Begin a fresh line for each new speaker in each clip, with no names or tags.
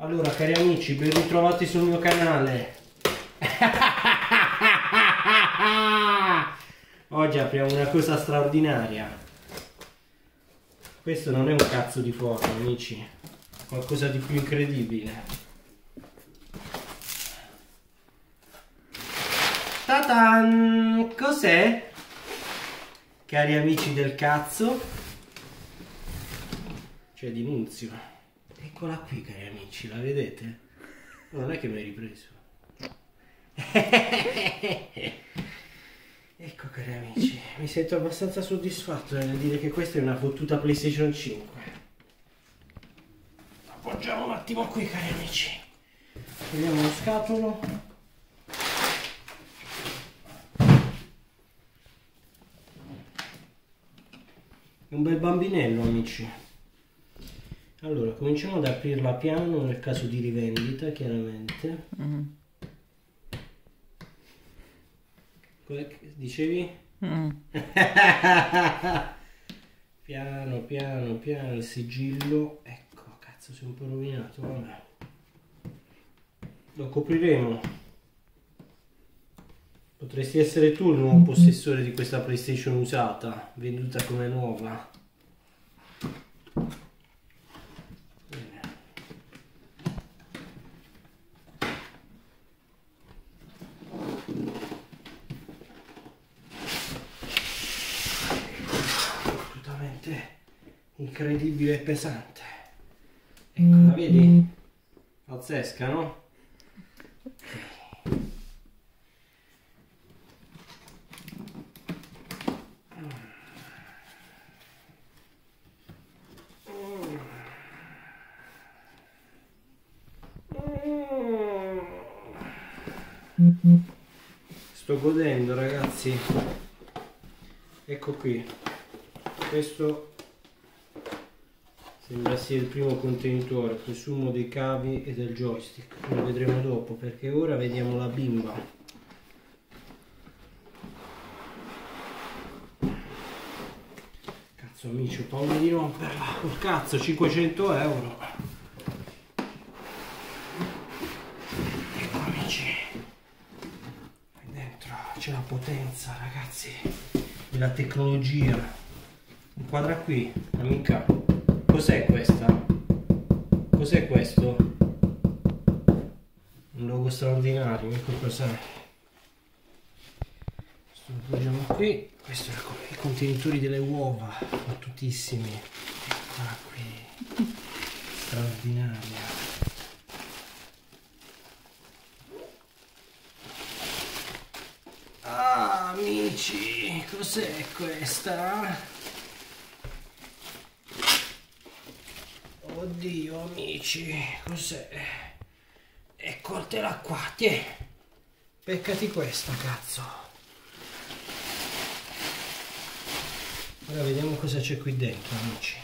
Allora, cari amici, ben ritrovati sul mio canale. Oggi apriamo una cosa straordinaria. Questo non è un cazzo di forno, amici. Qualcosa di più incredibile. Tatan! Cos'è? Cari amici del cazzo. C'è di Nunzio. Eccola qui cari amici, la vedete? Non è che mi hai ripreso. ecco cari amici, mi sento abbastanza soddisfatto nel dire che questa è una fottuta PlayStation 5. Appoggiamo un attimo qui cari amici. Prendiamo lo scatolo. Un bel bambinello amici. Allora, cominciamo ad aprirla piano nel caso di rivendita, chiaramente. Mm. Dicevi? Mm. piano, piano, piano, il sigillo. Ecco, cazzo, si è un po' rovinato, vabbè. Lo copriremo. Potresti essere tu il nuovo possessore di questa PlayStation usata, venduta come nuova. Incredibile e pesante. Ecco, la vedi? Pazzesca, no? Sto godendo ragazzi. Ecco qui. Questo sembra sia il primo contenitore presumo dei cavi e del joystick. Lo vedremo dopo perché ora vediamo la bimba. Cazzo amici ho paura di romperla col cazzo 500 euro. Ecco amici. Qui dentro c'è la potenza ragazzi e la tecnologia. Inquadra qui amica Cos'è questa? Cos'è questo? Un logo straordinario, ecco cos'è. Questo lo appoggiamo qui. Questo è i contenitori delle uova, fottutissimi. Eccola qui. Straordinaria. Ah, amici, cos'è questa? Oddio amici, cos'è? Eccola qua, tiè. Peccati questa, cazzo. Ora vediamo cosa c'è qui dentro, amici.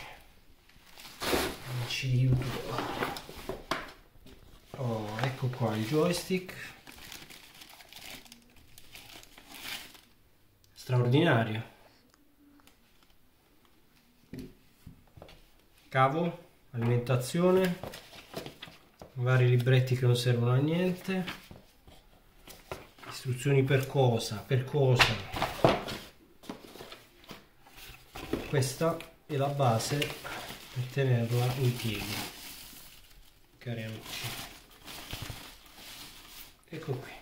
Amici di YouTube. Oh, ecco qua il joystick. Straordinario. Cavo alimentazione. Vari libretti che non servono a niente. Istruzioni per cosa? Per cosa? Questa è la base per tenerla in piedi. Cari amici. Ecco qui.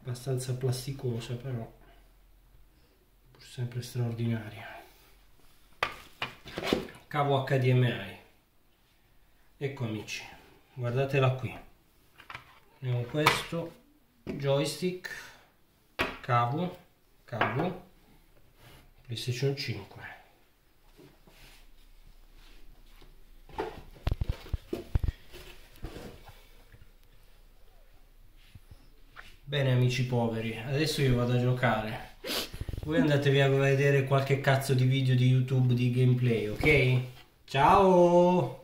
Abbastanza plasticosa però pur sempre straordinaria cavo HDMI ecco amici guardatela qui. Abbiamo questo joystick cavo cavo PlayStation 5 Bene amici poveri, adesso io vado a giocare voi andatevi a vedere qualche cazzo di video di YouTube di gameplay, ok? Ciao!